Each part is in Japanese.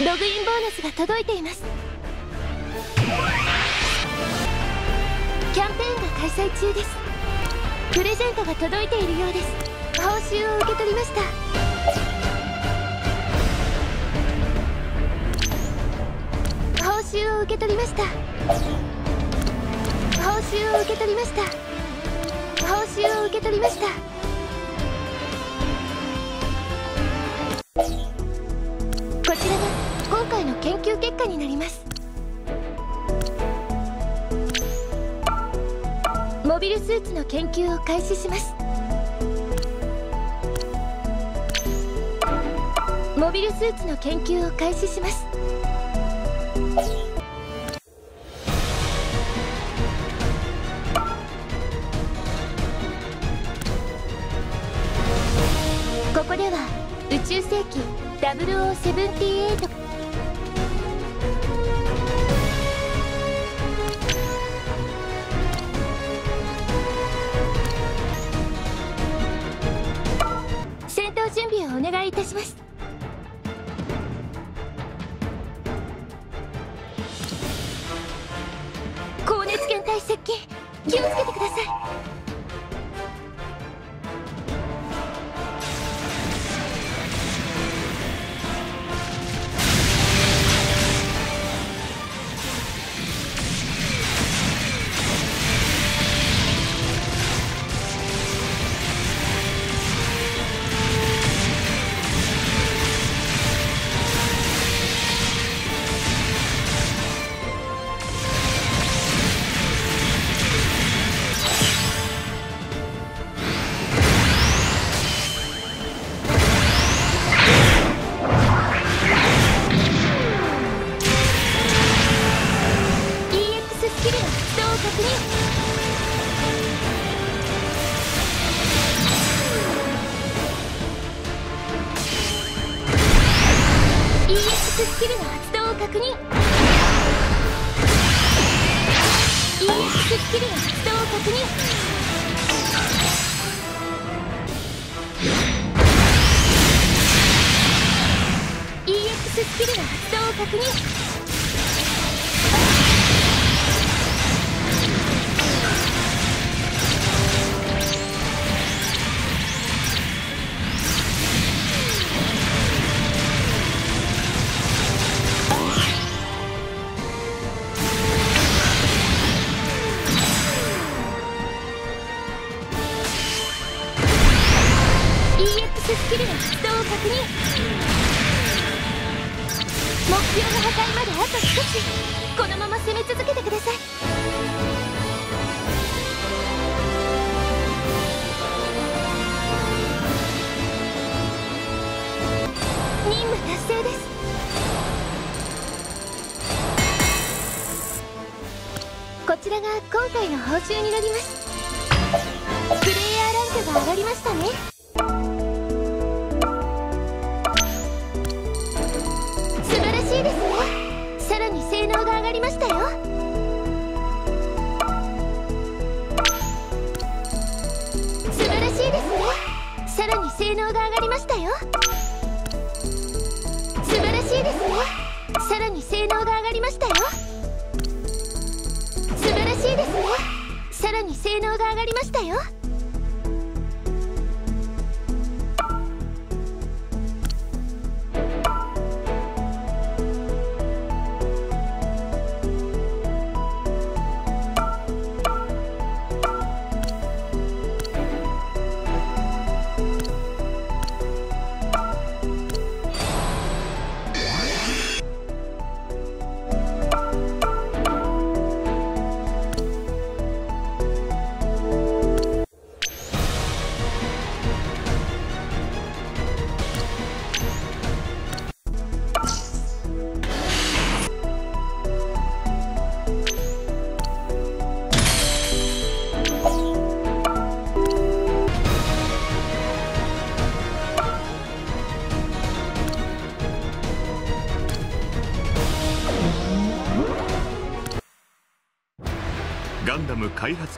ログインボーナスが届いています。キャンペーンが開催中です。プレゼントが届いているようです。報酬を受け取りました。報酬を受け取りました。報酬を受け取りました。報酬を受け取りました。ルスーツの研究を開始します。モビルスーツの研究を開始します。ここでは宇宙世紀0078回の報酬になりますられましたよ。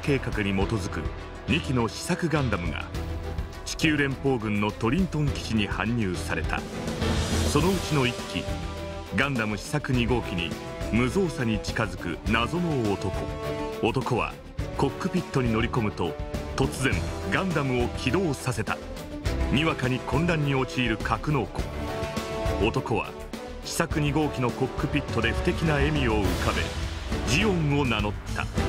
計画に基づく2機の試作ガンダムが地球連邦軍のトリントン基地に搬入された。そのうちの1機ガンダム試作2号機に無造作に近づく謎の男。男はコックピットに乗り込むと突然ガンダムを起動させた。にわかに混乱に陥る格納庫。男は試作2号機のコックピットで不敵な笑みを浮かべジオンを名乗った。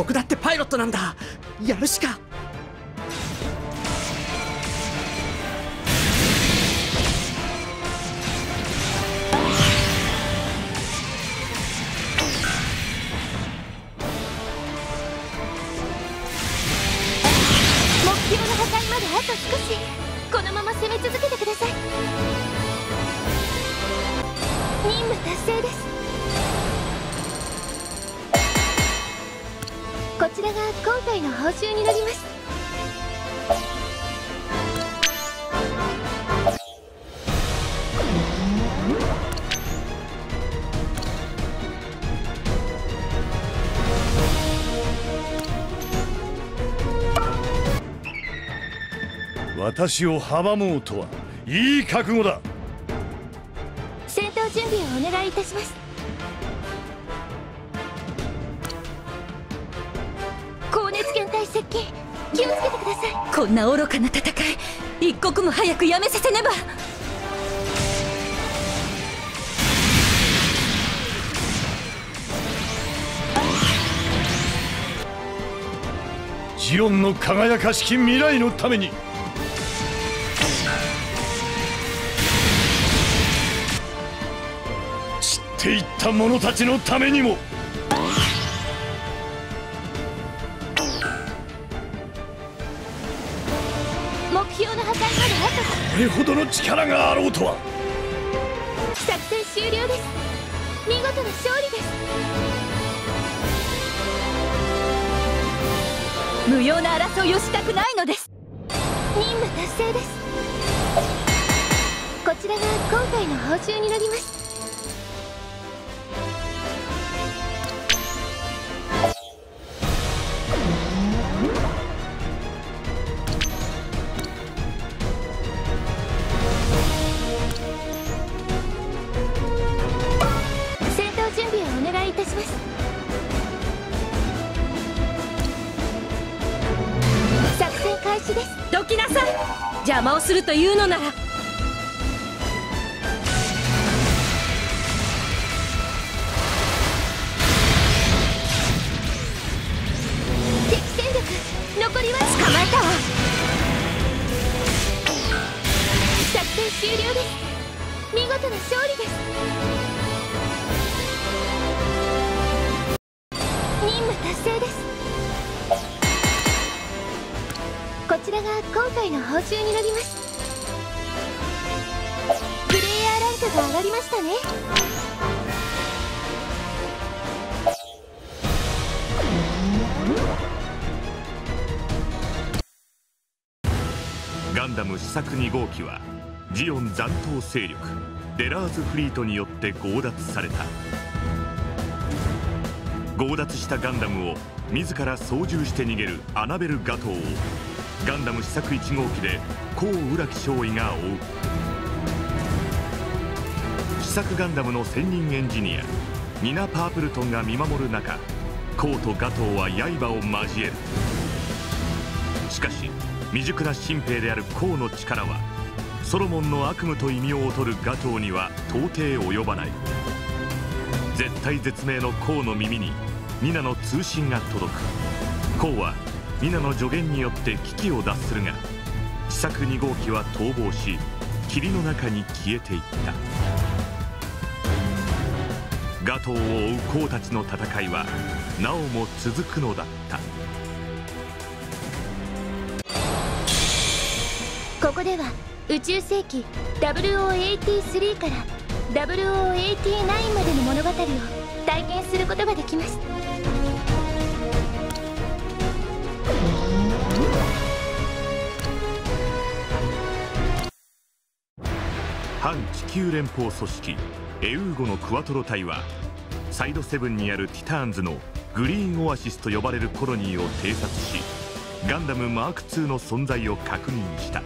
僕だってパイロットなんだ。やるしか私を阻もうとはいい覚悟だ。戦闘準備をお願いいたします。高熱検体接近気をつけてください。こんな愚かな戦い一刻も早くやめさせねば。ジオンの輝かしき未来のためにった者たちのためにも。目標の破壊まであこれほどの力があろうとは。と作戦終了です。見事な勝利です。無用な争いをしたくないのです。任務達成です。こちらが今回の報酬になりますというのなら残党勢力デラーズフリートによって強奪された。強奪したガンダムを自ら操縦して逃げるアナベル・ガトーをガンダム試作1号機でコウ・ウラキ少尉が追う。試作ガンダムの専任エンジニアニナ・パープルトンが見守る中コウとガトーは刃を交える。しかし未熟な新兵であるコウの力はソロモンの悪夢と異名を取るガトーには到底及ばない。絶体絶命のコウの耳にニナの通信が届く。コウはニナの助言によって危機を脱するが試作2号機は逃亡し霧の中に消えていった。ガトーを追うコウたちの戦いはなおも続くのだった。ここでは宇宙世紀0083から0089までの物語を体験することができます。反地球連邦組織エウーゴのクワトロ隊はサイドセブンにあるティターンズのグリーンオアシスと呼ばれるコロニーを偵察しガンダムマーク2の存在を確認した。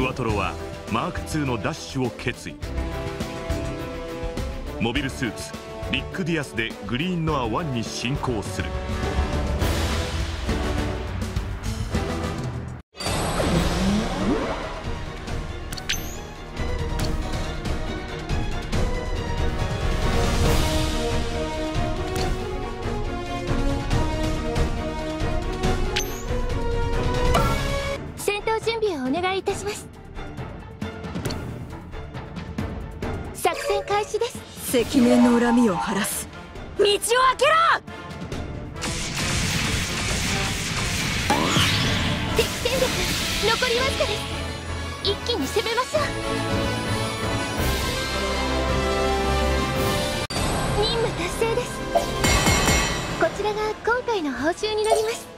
クワトロはマーク2のダッシュを決意。モビルスーツリック・ディアスでグリーンノア1に侵攻する。します。作戦開始です。積年の恨みを晴らす。道を開けろ！敵戦力残りわずかです。一気に攻めましょう。任務達成です。こちらが今回の報酬になります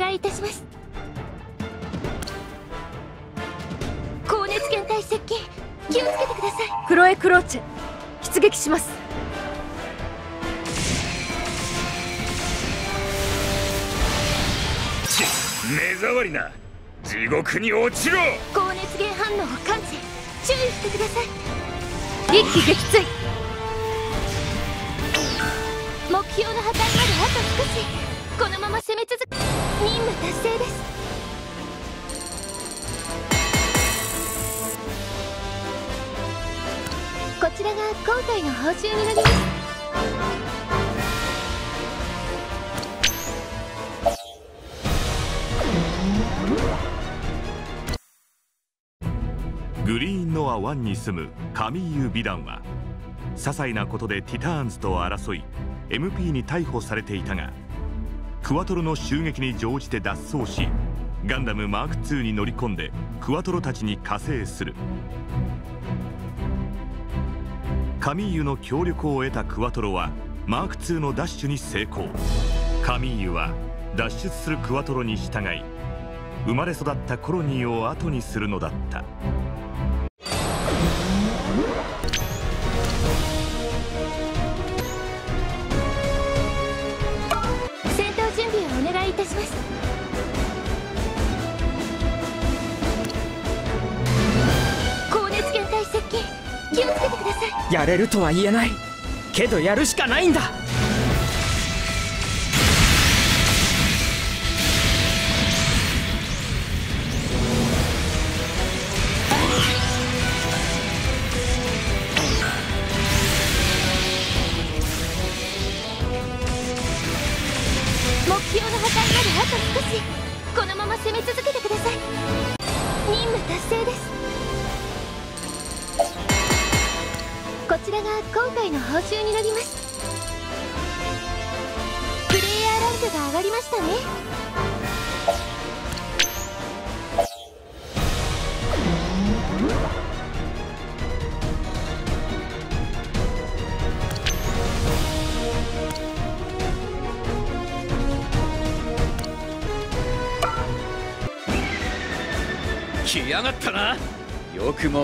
願いいたします。高熱源体接近気をつけてください。クロエ・クローチェ出撃します。目障りな。地獄に落ちろ。高熱源反応を感知。注意してください。一気撃墜。目標の破壊まであと少し任務達成です。こちらが今回の報酬になります。グリーンノア1に住むカミーユ・ビダンは些細なことでティターンズと争い MP に逮捕されていたがクワトロの襲撃に乗じて脱走しガンダムマーク2に乗り込んでクワトロたちに加勢する。カミーユの協力を得たクワトロはマーク2のダッシュに成功。カミーユは脱出するクワトロに従い生まれ育ったコロニーを後にするのだった。やれるとは言えない。けどやるしかないんだ。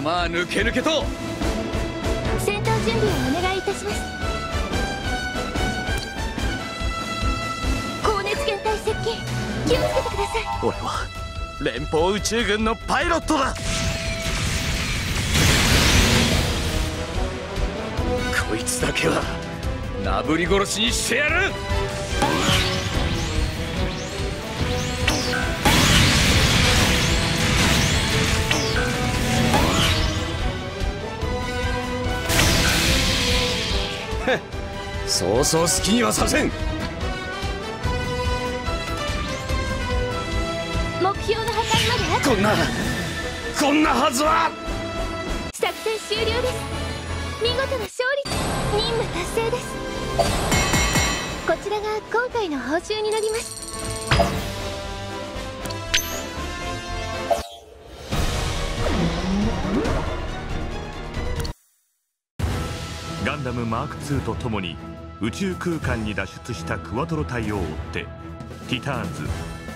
まあ抜け抜けと。戦闘準備をお願いいたします。高熱源体接近気をつけてください。俺は連邦宇宙軍のパイロットだ。こいつだけはなぶり殺しにしてやるそうそう好きにはさせん。目標の破壊までこんなこんなはずは。作戦終了です。見事な勝利。任務達成です。こちらが今回の報酬になります。ガンダムマーク2とともに宇宙空間に脱出したクワトロ隊を追ってティターンズ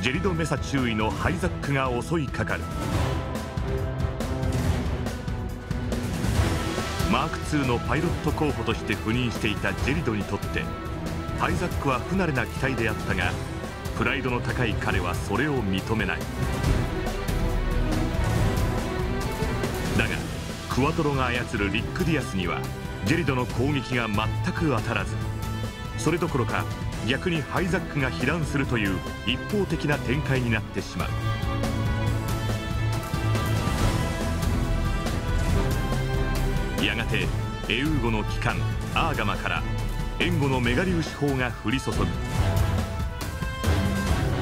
ジェリド・メサ中尉のハイザックが襲いかかる。マーク2のパイロット候補として赴任していたジェリドにとってハイザックは不慣れな機体であったがプライドの高い彼はそれを認めない。だがクワトロが操るリック・ディアスにはジェリドの攻撃が全く当たらず。それどころか逆にハイザックが被弾するという一方的な展開になってしまう。やがてエウーゴの旗艦アーガマから援護のメガ粒子砲が降り注ぐ。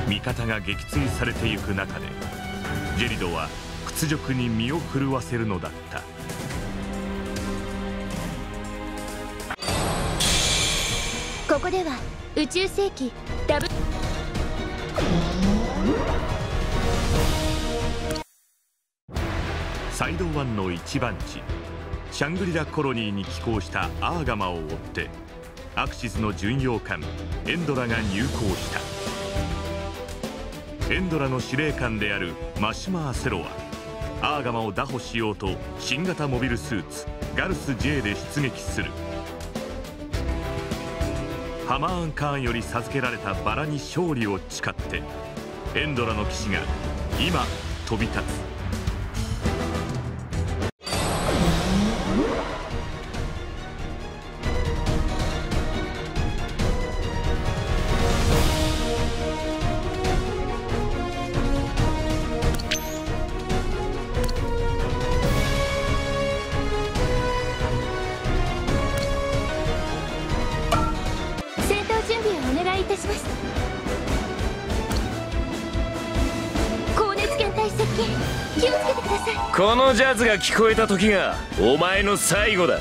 味方が撃墜されていく中でジェリドは屈辱に身を震わせるのだった。ここでは宇宙世紀ダブサイド1の一番地シャングリラコロニーに寄港したアーガマを追ってアクシスの巡洋艦エンドラが入港した。エンドラの司令官であるマシュマー・セロはアーガマを打破しようと新型モビルスーツガルス J で出撃する。ハマーン・カーンより授けられたバラに勝利を誓ってエンドラの騎士が今飛び立つ。このジャズが聞こえた時がお前の最後だ。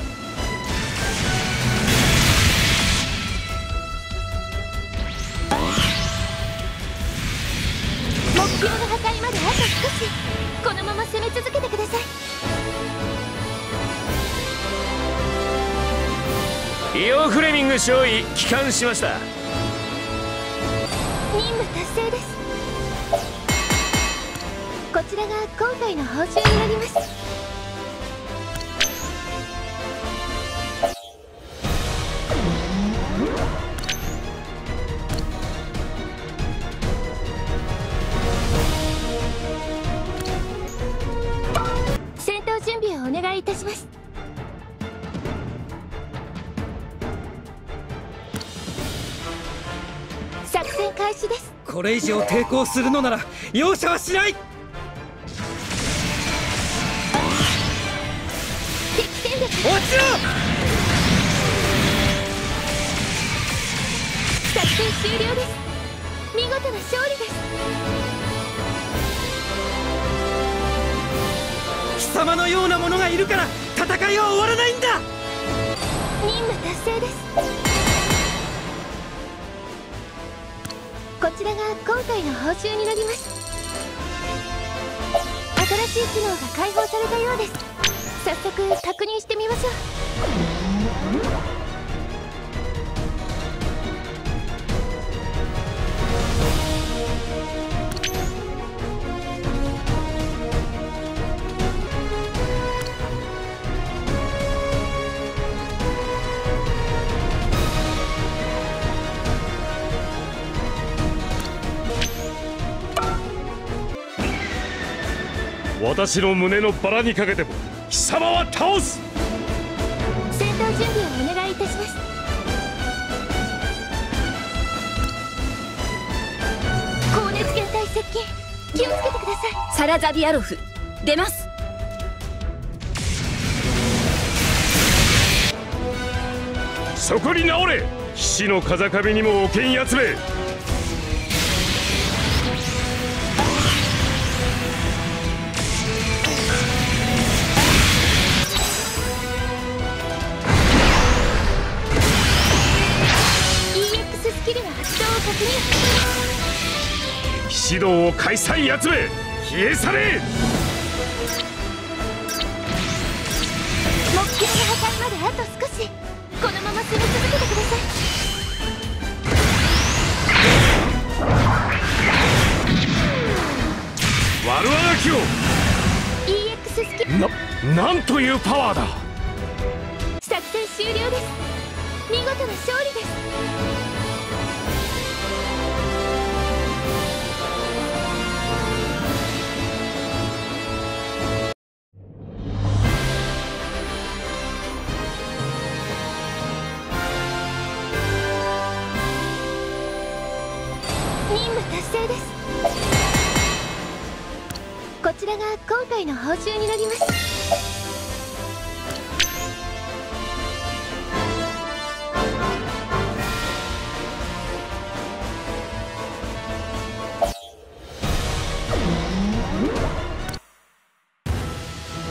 目標の破壊まであと少し。このまま攻め続けてください。イオ・フレミング少尉帰還しました。任務達成です。こちらが今回の報酬になりますこれ以上抵抗するのなら容赦はしない！落ちろ！作戦終了です。見事な勝利です。貴様のようなものがいるから戦いは終わらないんだ！任務達成ですちらが今回の報酬になります。新しい機能が解放されたようです。早速確認してみましょう。私の胸のバラにかけても貴様は倒す。戦闘準備をお願いいたします。高熱源体接近気をつけてください。サラザディアロフ出ます。そこに直れ。騎士の風上にもおけんやつめ騎士道を解散やつめ消え去れ！目標の破壊まであと少し。このまま攻め続けてください。EX スキル。ななんというパワーだ！作戦終了です。見事な勝利ですが今回の報酬になります。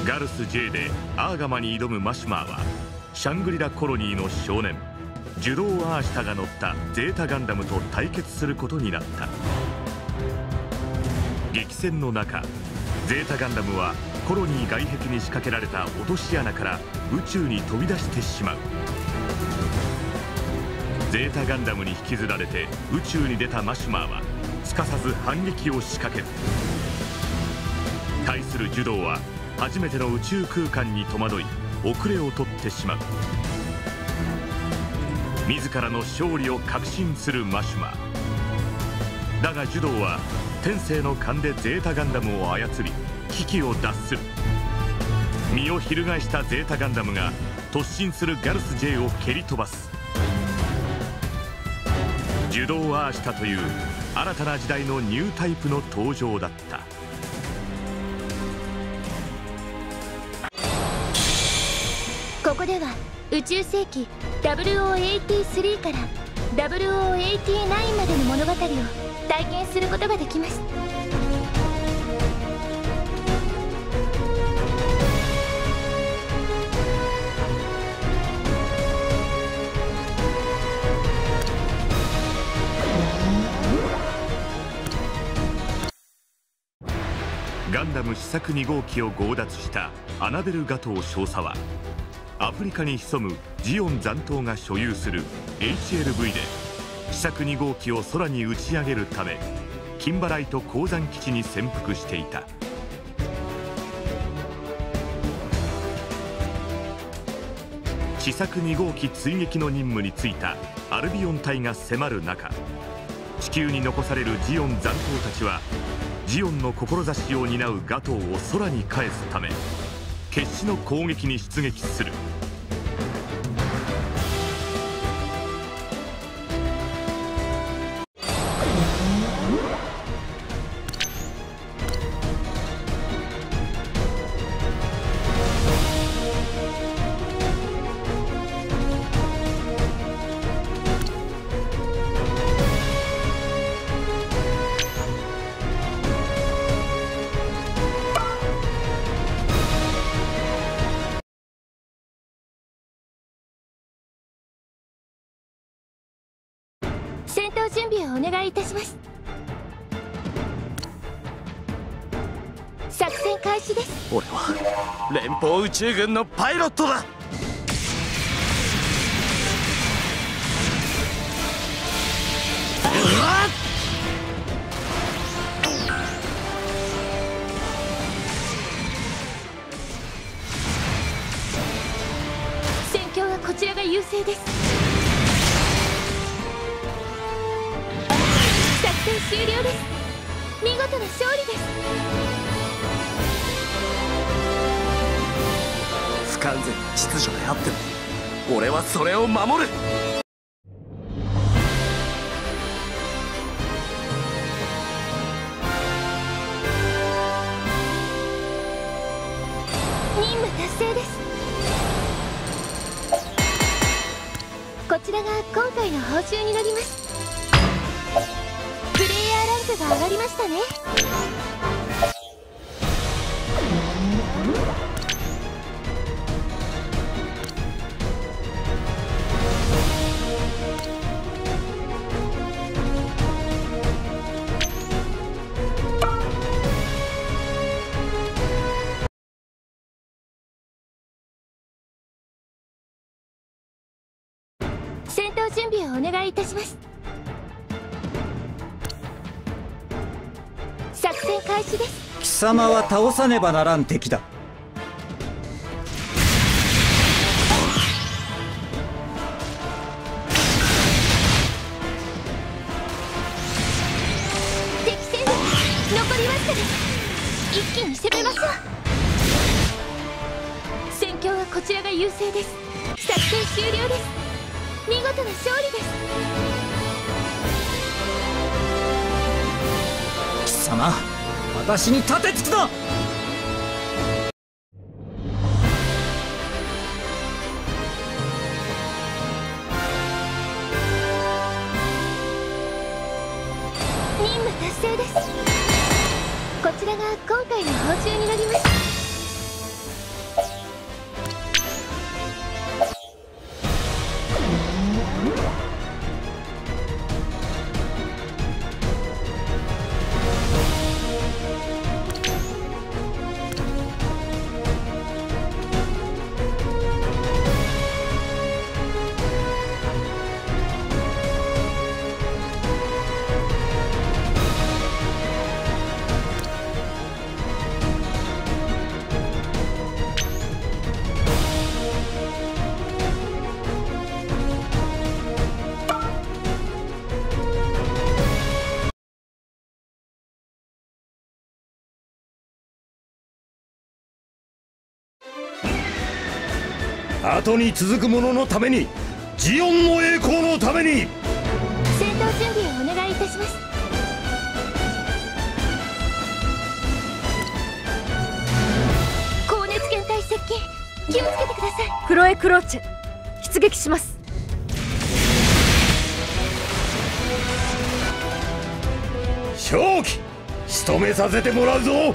ガルス J でアーガマに挑むマシュマーはシャングリラコロニーの少年ジュドー・アーシタが乗ったゼータガンダムと対決することになった。激戦の中ゼータガンダムはコロニー外壁に仕掛けられた落とし穴から宇宙に飛び出してしまう。ゼータガンダムに引きずられて宇宙に出たマシュマーはすかさず反撃を仕掛ける。対するジュドーは初めての宇宙空間に戸惑い遅れを取ってしまう。自らの勝利を確信するマシュマー。だがジュドーは天性の勘でゼータガンダムを操り危機を脱する。身を翻したゼータガンダムが突進するガルス J を蹴り飛ばす。ジュドーアーシタという新たな時代のニュータイプの登場だった。ここでは宇宙世紀0083から0089までの物語を体験することができます。ガンダム試作2号機を強奪したアナベル・ガトー少佐はアフリカに潜むジオン残党が所有する HLV で試作2号機を空に打ち上げるためキンバライト鉱山基地に潜伏していた試作2号機追撃の任務に就いたアルビオン隊が迫る中地球に残されるジオン残党たちはジオンの志を担うガトーを空に返すため決死の攻撃に出撃する準備をお願いいたします。作戦開始です。俺は連邦宇宙軍のパイロットだ。戦況はこちらが優勢です終了です。見事な勝利です。不完全な秩序であっても俺はそれを守る。任務達成です。こちらが今回の報酬になります。が上がりましたね。戦闘準備をお願いいたします。戦開始です。貴様は倒さねばならん敵だ。敵戦残りわずかです一気に攻めましょう。戦況はこちらが優勢です。作戦終了です。見事な勝利です。貴様私に立てつくな後に続く者のためにジオンの栄光のために。戦闘準備をお願いいたします。高熱圏体接近気をつけてください。クロエ・クローチェ出撃します。正気仕留めさせてもらうぞ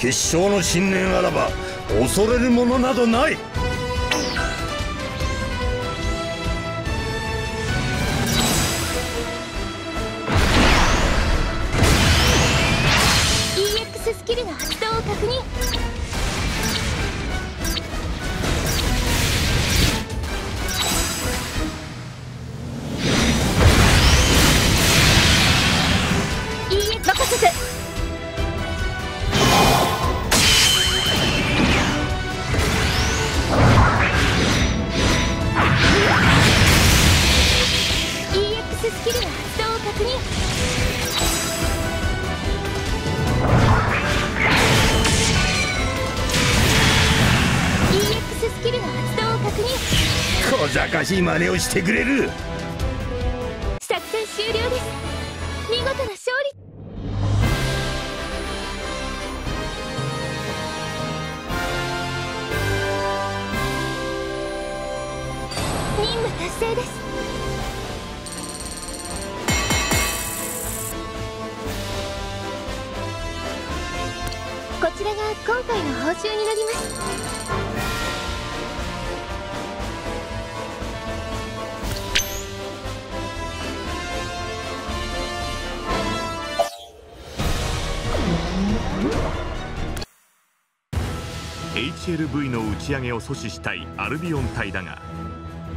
決勝の信念あらば恐れるものなどない。小賢しい真似をしてくれる。作戦終了です。見事な勝利。任務達成です。こちらが今回の報酬になります「HLV の打ち上げを阻止したいアルビオン隊だが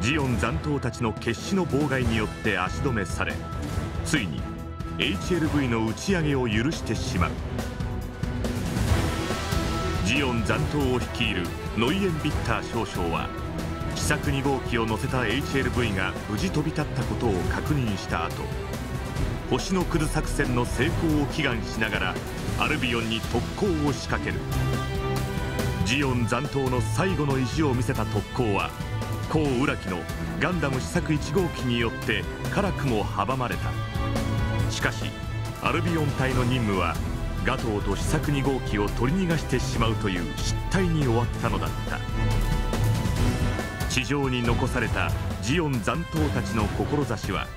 ジオン残党たちの決死の妨害によって足止めされついに HLV の打ち上げを許してしまう。ジオン残党を率いるノイエンビッター少将は試作2号機を乗せた HLV が無事飛び立ったことを確認した後星のくず作戦の成功を祈願しながらアルビオンに特攻を仕掛ける。ジオン残党の最後の意地を見せた特攻はコウ・ウラキのガンダム試作1号機によって辛くも阻まれた。しかしアルビオン隊の任務はガトーと試作2号機を取り逃がしてしまうという失態に終わったのだった。地上に残されたジオン残党たちの志は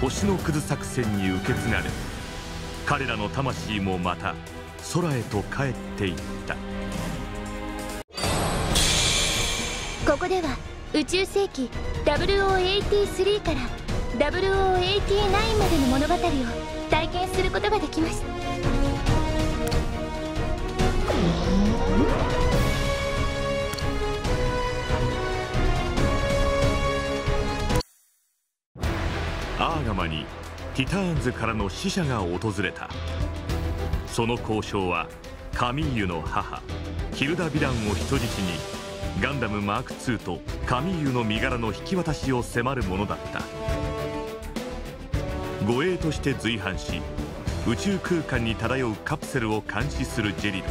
星のくず作戦に受け継がれ彼らの魂もまた空へと帰っていった。ここでは宇宙世紀0083から0089までの物語を体験することができます。アーガマにティターンズからの使者が訪れた。その交渉はカミーユの母ヒルダ・ヴィランを人質にガンダムマーク2とカミーユの身柄の引き渡しを迫るものだった。護衛として随伴し宇宙空間に漂うカプセルを監視するジェリル。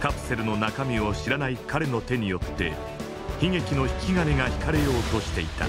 カプセルの中身を知らない彼の手によって悲劇の引き金が引かれようとしていた。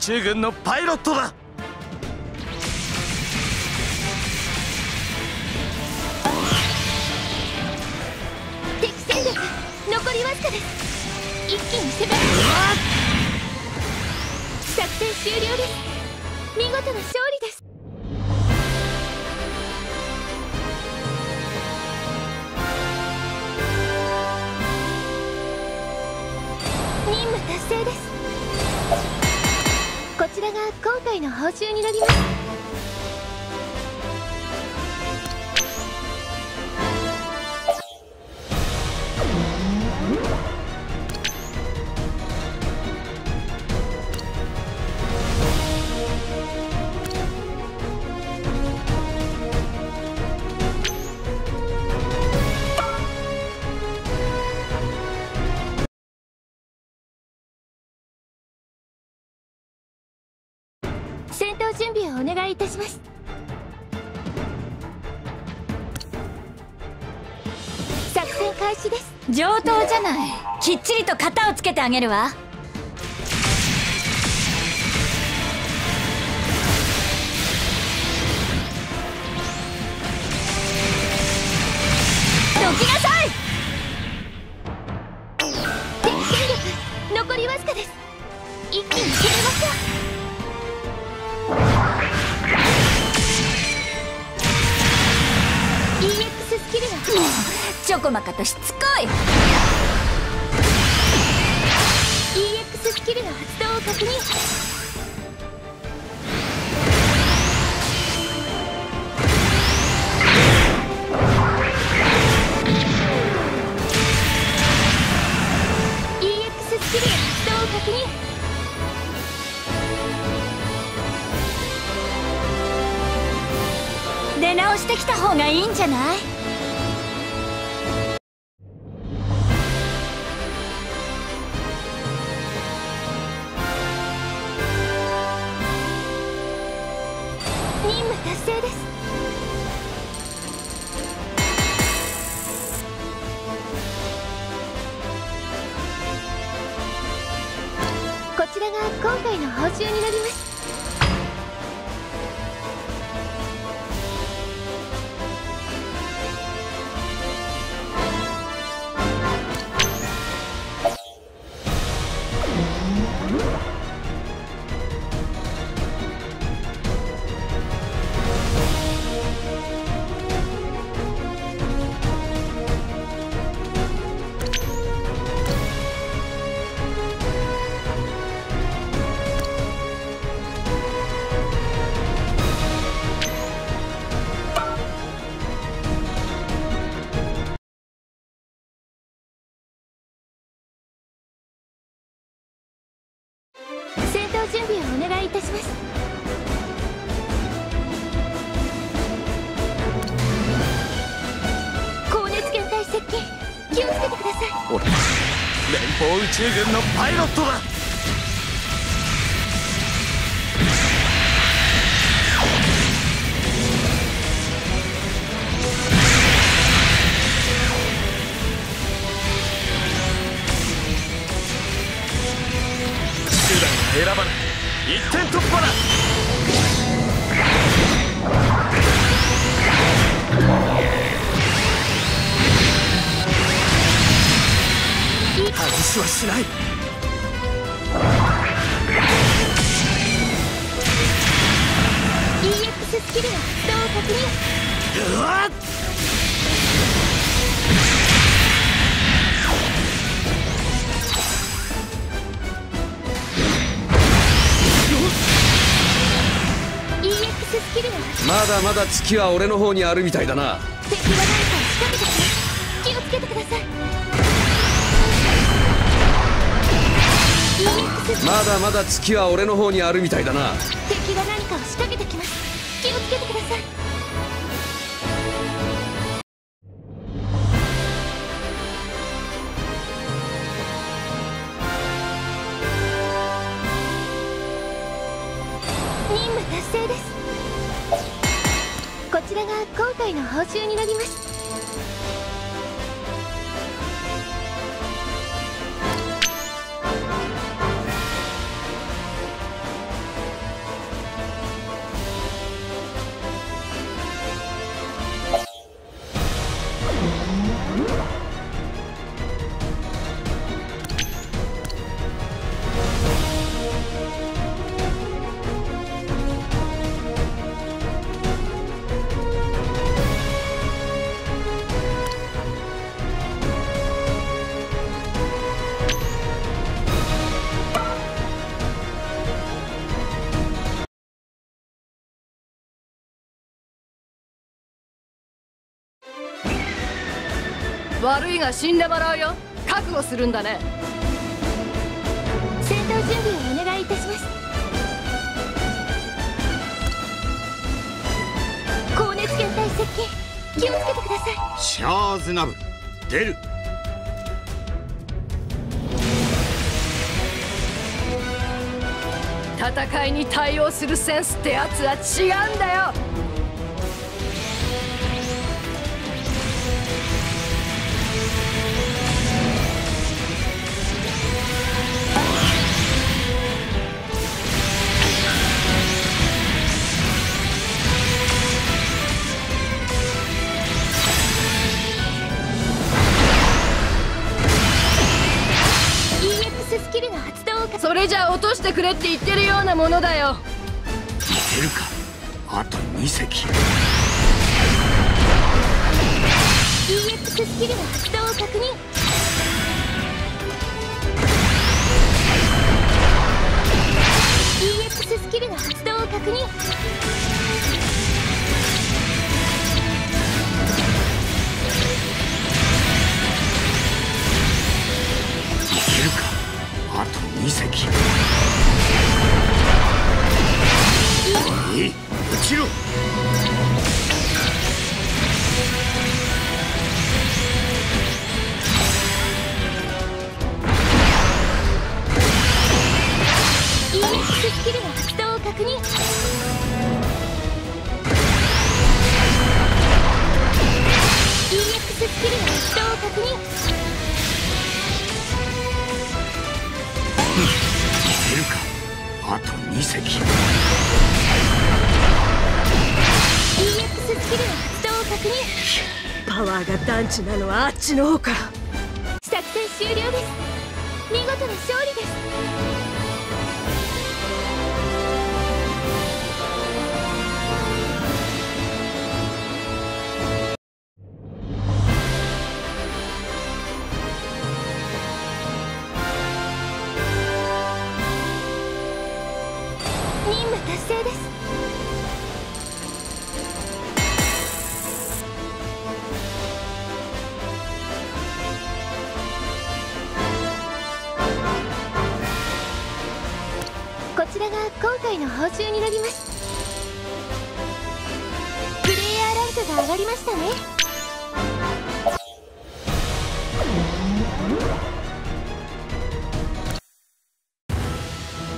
宙軍のパイロットだ。敵戦力残りわずかです。一気に攻める作戦終了です。見事な勝利。報酬になります。戦闘準備をお願いいたします。作戦開始です。上等じゃない。きっちりと型をつけてあげるわ。どきなさこまかとしつこい。EX スキルの発動を確認。スキルの発動を確認。出直してきた方がいいんじゃない？願いいたします。高熱減退接近気をつけてください。俺連邦宇宙軍のパイロットだ。月は俺の方にあるみたいだな。敵が何かを仕掛けて気をつけてください。まだまだ月は俺の方にあるみたいだな。敵が何かを仕掛けてきます。気をつけてください今回の報酬になります。悪いが死んでもらうよ。覚悟するんだね。戦闘準備をお願いいたします。高熱源体接近気をつけてください。シャーズナブ出る。戦いに対応するセンスってやつは違うんだよてくれって言ってるようなものだよ。いけるか？あと2隻。EX スキルの発動を確認。スキルの発動を確認。いけるか？あと2隻しろワーが団地なのはあっちの方から。作戦終了です。見事な勝利です。任務達成です。が今回の報酬になります。プレイヤーランクが上がりましたね。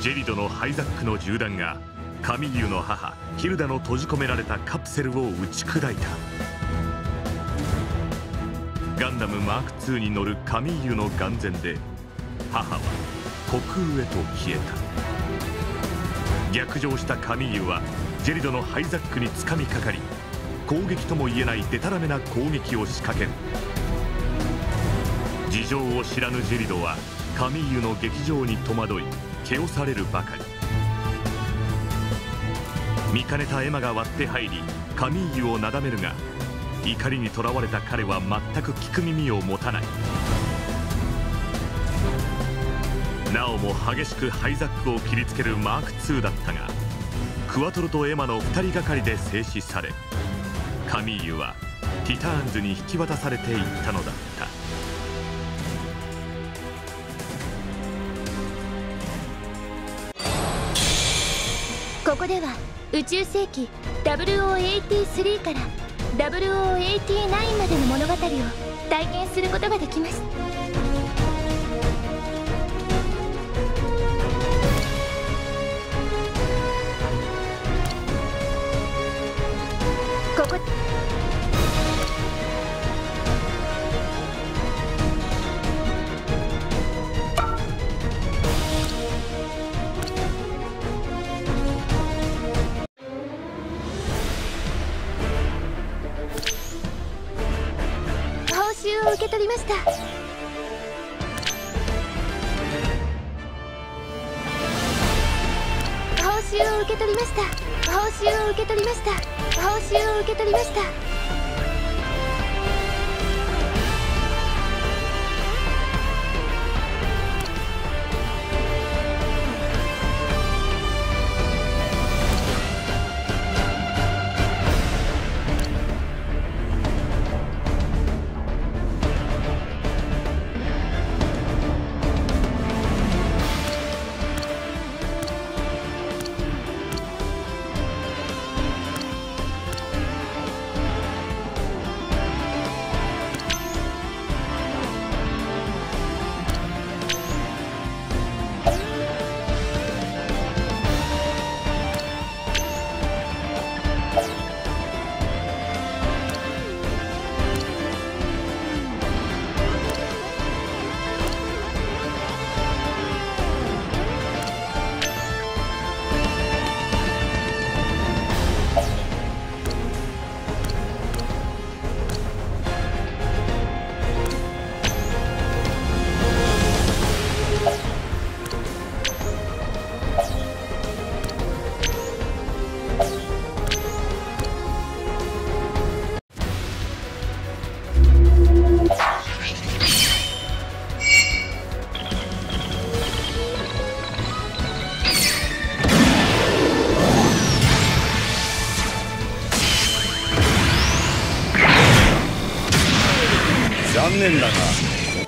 ジェリドのハイザックの銃弾がカミユの母ヒルダの閉じ込められたカプセルを打ち砕いた。ガンダムマーク2に乗るカミユの眼前で母は虚空へと消えた。逆上したカミーユはジェリドのハイザックにつかみかかり攻撃とも言えないデタラメな攻撃を仕掛ける。事情を知らぬジェリドはカミーユの劇場に戸惑い蹴押されるばかり。見かねたエマが割って入りカミーユをなだめるが怒りにとらわれた彼は全く聞く耳を持たない。なおも激しくハイザックを切りつけるマーク2だったがクワトロとエマの2人がかりで静止されカミーユはティターンズに引き渡されていったのだった。ここでは宇宙世紀0083から0089までの物語を体験することができます。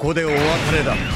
ここでお別れだ。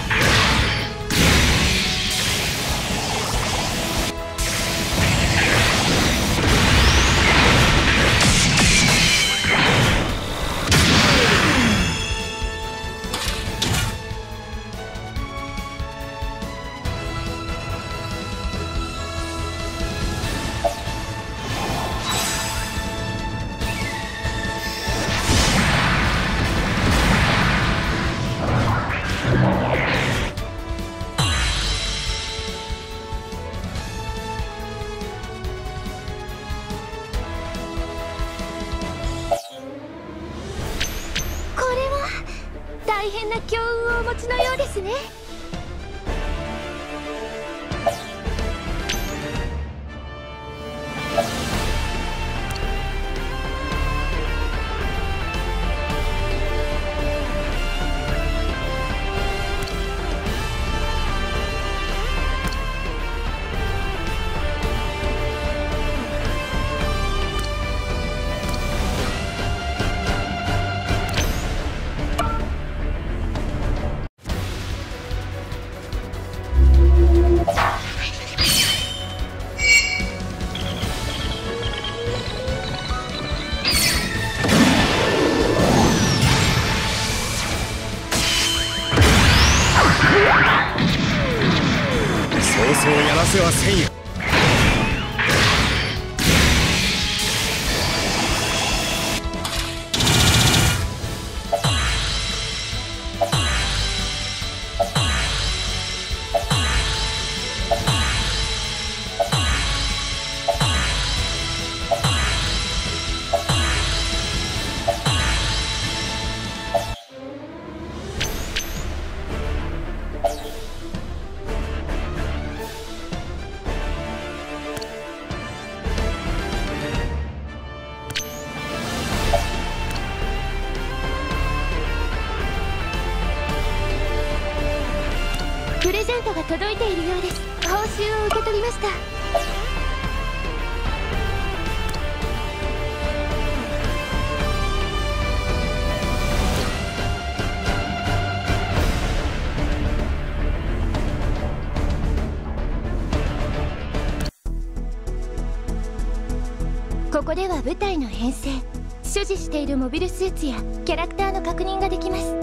せはせんよでは舞台の編成。所持しているモビルスーツやキャラクターの確認ができます。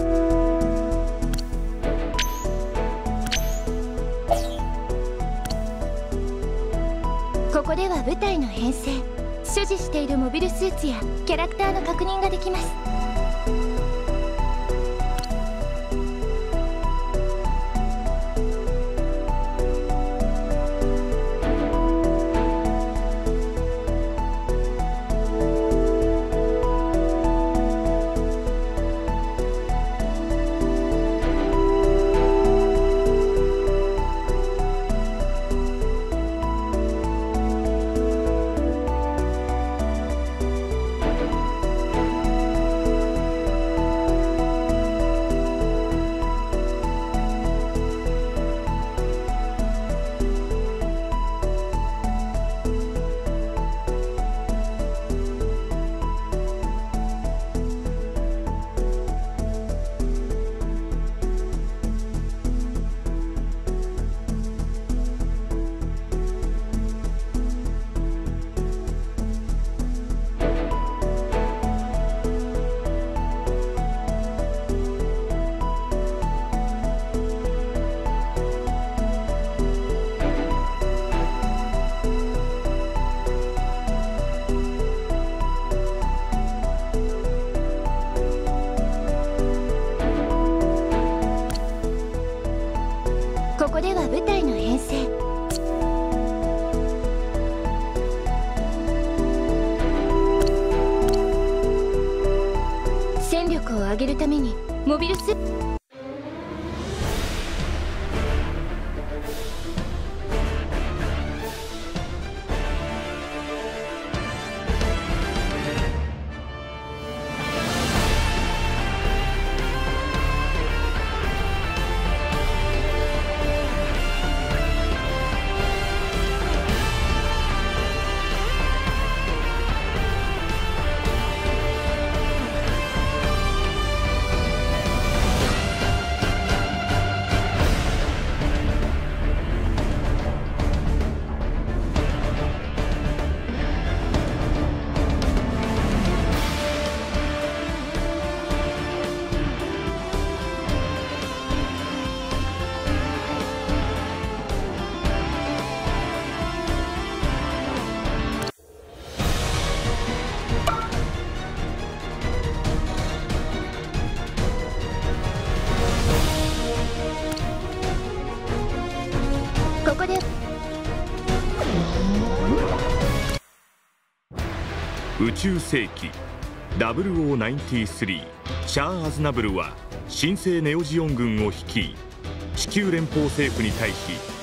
ここでは舞台の編成。所持しているモビルスーツやキャラクターの確認ができます。19世紀0093シャア・アズナブルは新生ネオジオン軍を率い地球連邦政府に対し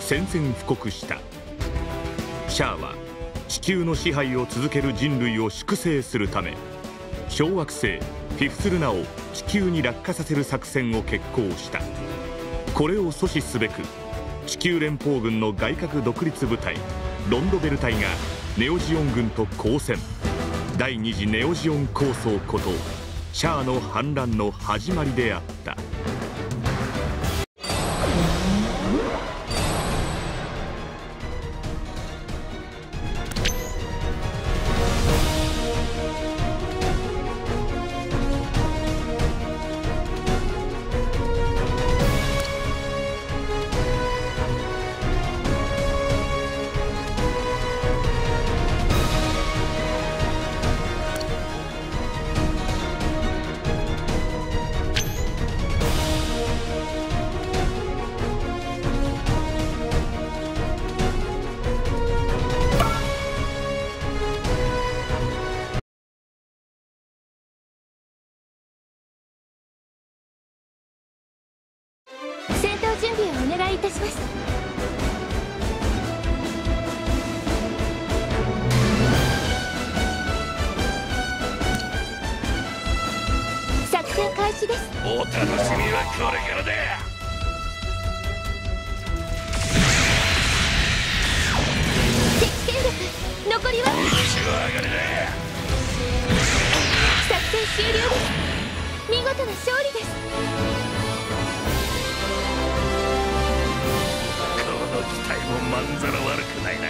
宣戦布告したシャアは地球の支配を続ける人類を粛清するため小惑星フィフスルナを地球に落下させる作戦を決行したこれを阻止すべく地球連邦軍の外郭独立部隊ロンドベル隊がネオジオン軍と交戦。第二次ネオジオン構想ことシャアの反乱の始まりであった。たします。お楽しみはこれからだ。残りは？作戦終了です。見事な勝利です。体もまんざら悪くないな。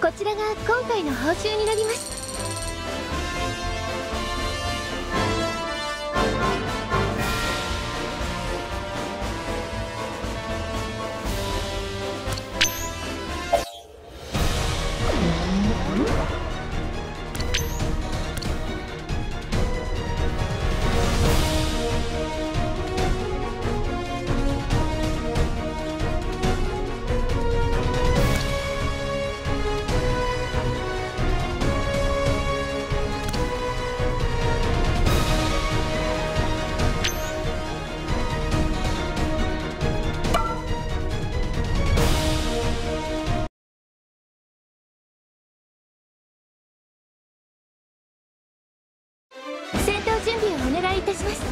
こちらが今回の報酬になります。いたします。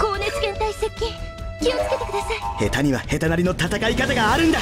高熱源体接近気をつけてください。下手には下手なりの戦い方があるんだ。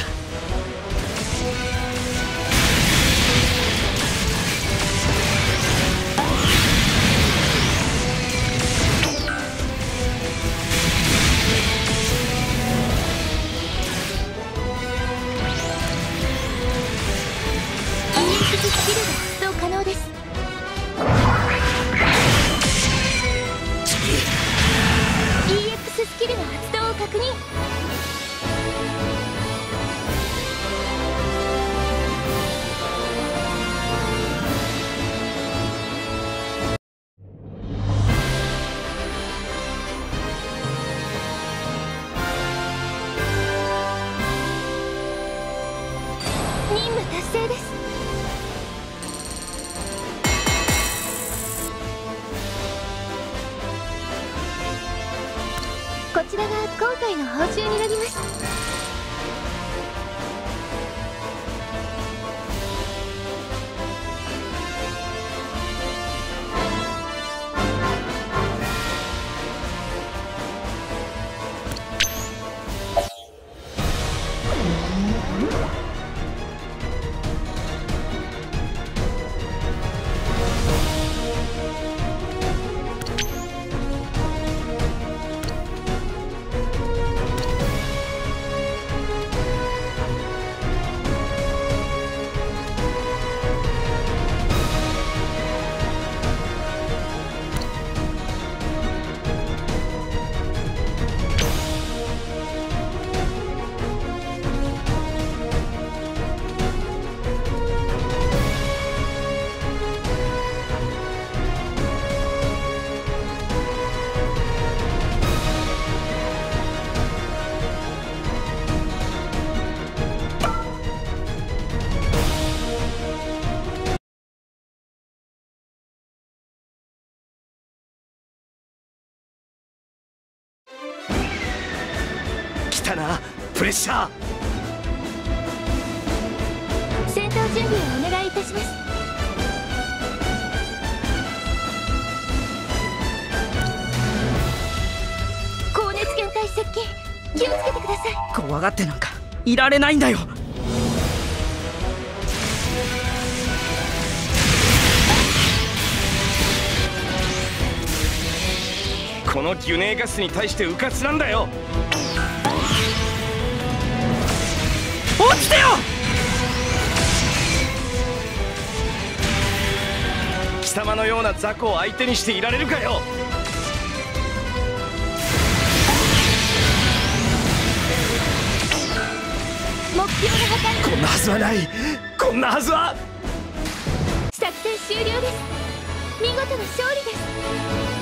レッシャー。戦闘準備をお願いいたします。高熱源体接近気をつけてください。怖がってなんかいられないんだよ。このギュネーガスに対して迂闊なんだよ落ちてよ！貴様のような雑魚を相手にしていられるかよ！目標の破壊こんなはずはない！こんなはずは！作戦終了です。見事な勝利です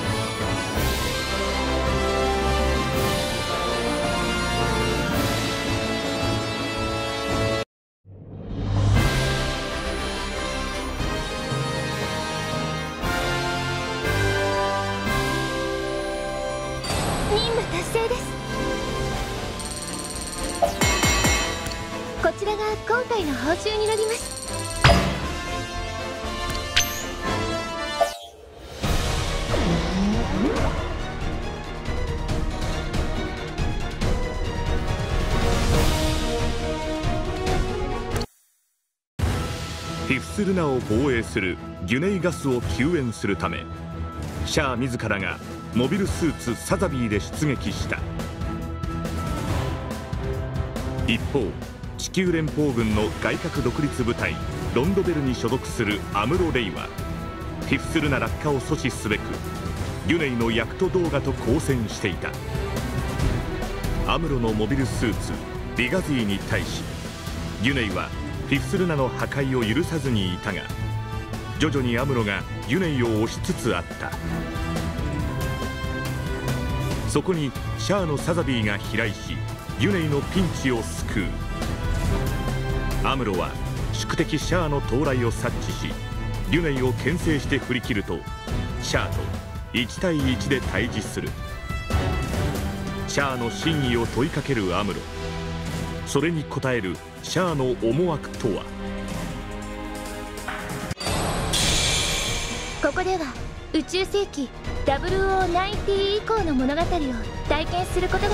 報酬になりますフィフスルナを防衛するギュネイガスを救援するためシャア自らがモビルスーツサザビーで出撃した一方地球連邦軍の外角独立部隊ロンドベルに所属するアムロ・レイはフィフスルナ落下を阻止すべくギュネイのヤクト動画と交戦していた。アムロのモビルスーツビガゼィに対しギュネイはフィフスルナの破壊を許さずにいたが徐々にアムロがギュネイを押しつつあった。そこにシャアのサザビーが飛来しギュネイのピンチを救う。アムロは宿敵シャアの到来を察知しギュネイを牽制して振り切るとシャアと1対1で対峙する。シャアの真意を問いかけるアムロそれに応えるシャアの思惑とは？ここでは宇宙世紀0090以降の物語を体験することが